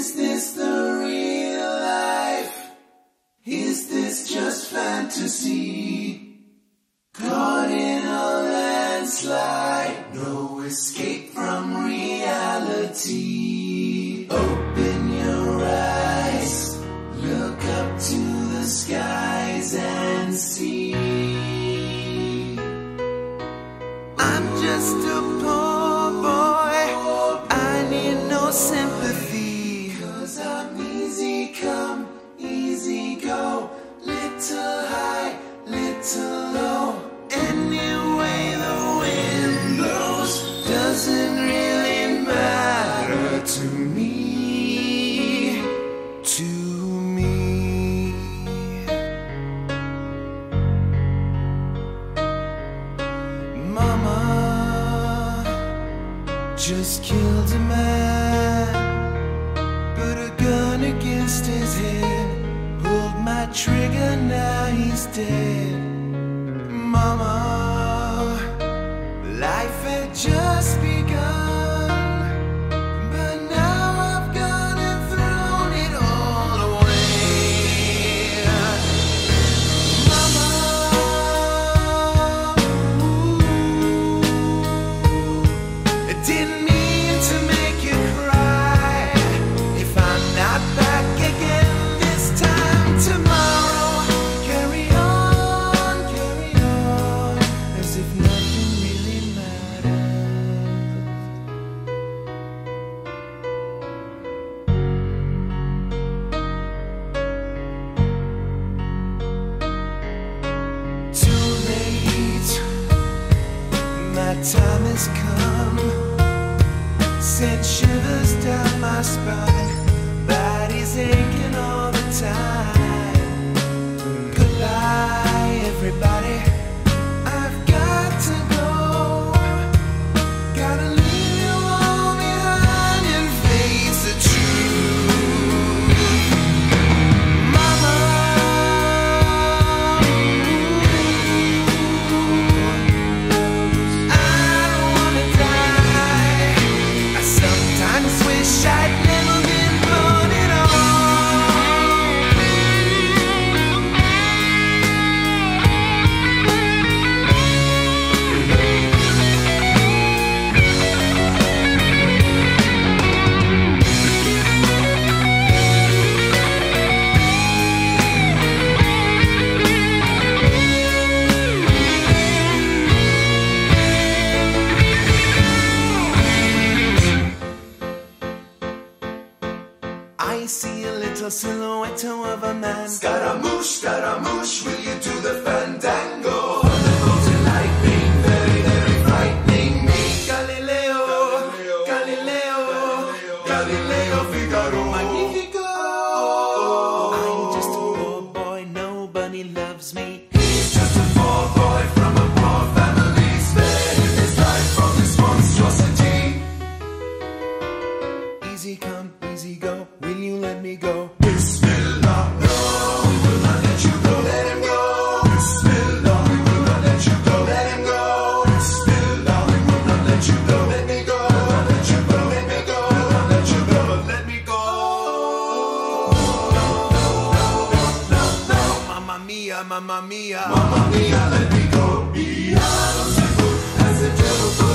Is this the real life? Is this just fantasy? Caught in a landslide, no escape from reality. just killed a man. Put a gun against his head. Pulled my trigger, now he's dead. Mama time has come. Sent shivers down my spine. Body's aching all the time. a little silhouette of a man. Scaramouche, Scaramouche, will you do the fandango? Galileo, Galileo, Galileo. mia, mamma mia. Mamma mia, let me go. I don't my boat as a gentleman.